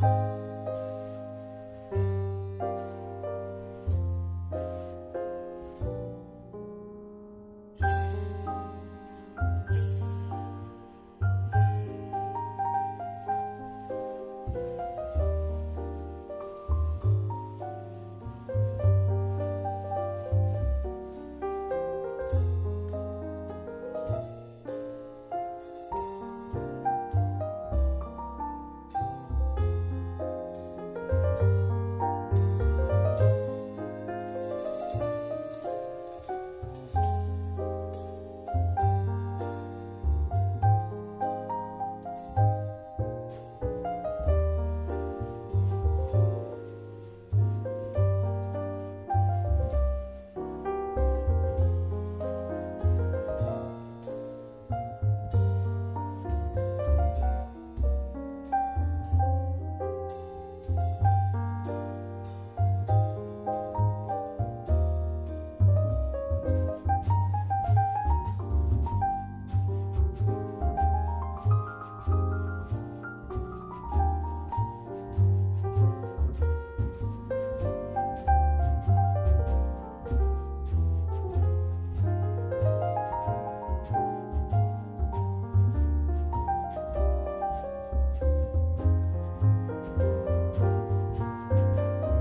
you